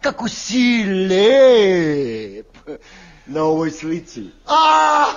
Как усилеп! новый слицы. А!